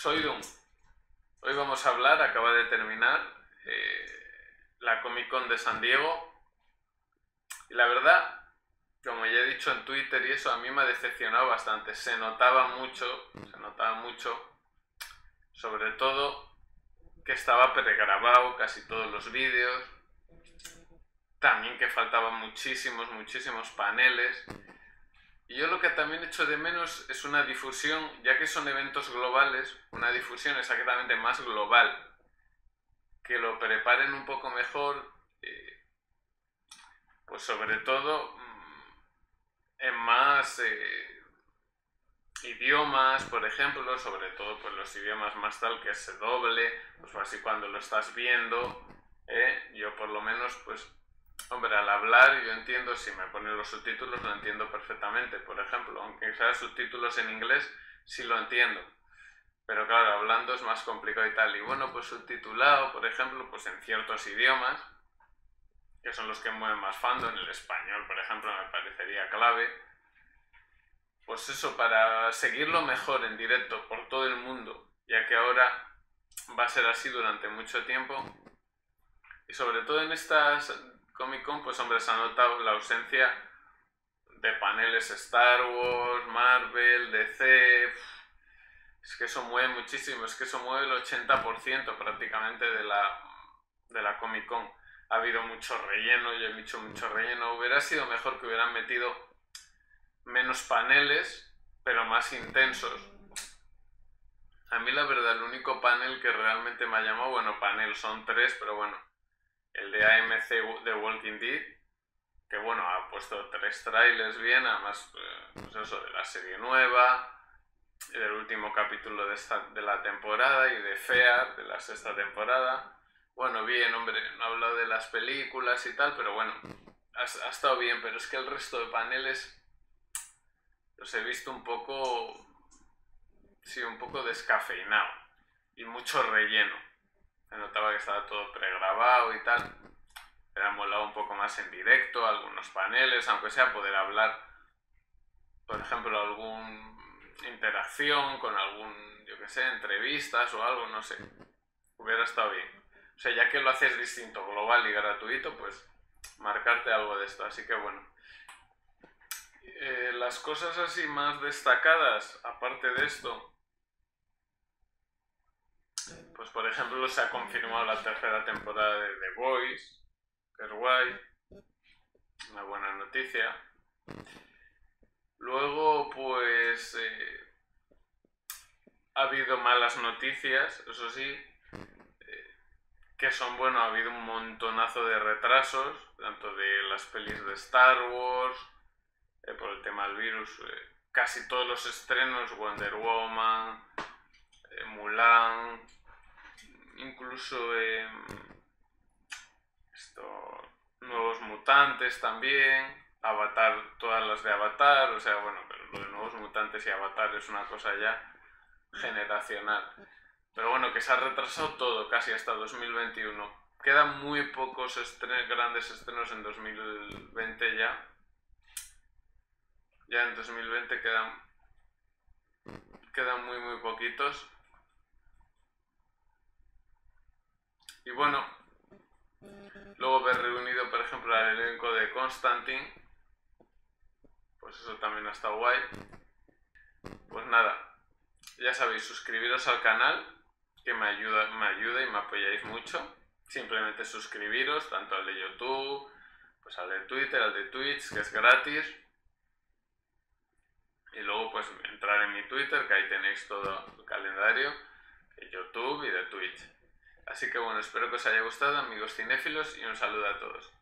Soy Doom. Hoy vamos a hablar, acaba de terminar eh, la Comic Con de San Diego. Y la verdad, como ya he dicho en Twitter y eso, a mí me ha decepcionado bastante. Se notaba mucho, se notaba mucho, sobre todo que estaba pregrabado casi todos los vídeos. También que faltaban muchísimos, muchísimos paneles. Y yo lo que también echo de menos es una difusión, ya que son eventos globales, una difusión exactamente más global, que lo preparen un poco mejor, eh, pues sobre todo mm, en más eh, idiomas, por ejemplo, sobre todo pues los idiomas más tal que se doble, pues así cuando lo estás viendo, eh, yo por lo menos pues Hombre, al hablar yo entiendo, si me ponen los subtítulos lo entiendo perfectamente, por ejemplo, aunque sea subtítulos en inglés, sí lo entiendo. Pero claro, hablando es más complicado y tal. Y bueno, pues subtitulado, por ejemplo, pues en ciertos idiomas, que son los que mueven más fandom, en el español, por ejemplo, me parecería clave. Pues eso, para seguirlo mejor en directo por todo el mundo, ya que ahora va a ser así durante mucho tiempo. Y sobre todo en estas Comic Con, pues hombre, se ha notado la ausencia de paneles Star Wars, Marvel, DC. Es que eso mueve muchísimo, es que eso mueve el 80% prácticamente de la, de la Comic Con. Ha habido mucho relleno, yo he dicho mucho relleno. Hubiera sido mejor que hubieran metido menos paneles, pero más intensos. A mí la verdad, el único panel que realmente me ha llamado, bueno, panel son tres, pero bueno, el de AMC de Walking Dead, que bueno, ha puesto tres trailers bien, además, eh, pues eso, de la serie nueva, del último capítulo de, esta, de la temporada y de Fear, de la sexta temporada. Bueno, bien, hombre, no he hablado de las películas y tal, pero bueno, ha, ha estado bien, pero es que el resto de paneles los he visto un poco, sí, un poco descafeinado y mucho relleno se notaba que estaba todo pregrabado y tal. Era molado un poco más en directo, algunos paneles, aunque sea poder hablar, por ejemplo, alguna interacción con algún, yo que sé, entrevistas o algo, no sé. Hubiera estado bien. O sea, ya que lo haces distinto, global y gratuito, pues marcarte algo de esto. Así que bueno. Eh, las cosas así más destacadas, aparte de esto, pues por ejemplo se ha confirmado la tercera temporada de The Voice, que es guay, una buena noticia. Luego pues eh, ha habido malas noticias, eso sí, eh, que son, bueno, ha habido un montonazo de retrasos, tanto de las pelis de Star Wars, eh, por el tema del virus, casi todos los estrenos, Wonder Woman, Mulan, incluso nuevos mutantes también, Avatar, todas las de Avatar, o sea, bueno, pero lo de nuevos mutantes y Avatar es una cosa ya generacional. Pero bueno, que se ha retrasado todo, casi hasta 2021. Quedan muy pocos grandes estrenos en 2020 ya. Ya en 2020 quedan, quedan muy, muy poquitos. Y bueno, luego ver reunido, por ejemplo, al elenco de Constantine, pues eso también ha estado guay. Pues nada, ya sabéis, suscribiros al canal, que me ayuda, me ayuda y me apoyáis mucho. Simplemente suscribiros, tanto al de YouTube, pues al de Twitter, al de Twitch, que es gratis. Y luego pues entrar en mi Twitter, que ahí tenéis todo el calendario de YouTube y de Twitch. Así que bueno, espero que os haya gustado, amigos cinéfilos, y un saludo a todos.